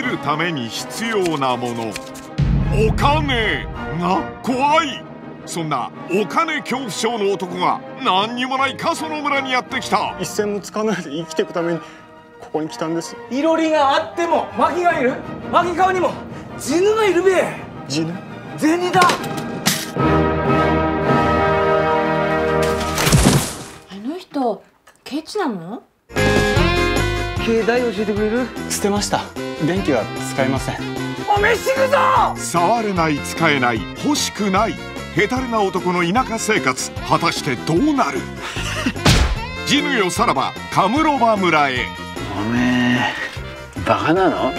きるために必要なもの。お金が怖い。そんなお金恐怖症の男が何にもない過疎の村にやってきた。一銭も使わないで生きていくためにここに来たんです。いろりがあってもマキがいる。マキ川にも。ジヌがいるべ。ジヌ？銭だ。あの人ケチなの？携帯教えてくれる？捨てました電気は使えません。お飯行くぞ。触れない使えない欲しくないヘタレな男の田舎生活。果たしてどうなる？ジヌよさらばカムロバ村へ。おめえバカなの？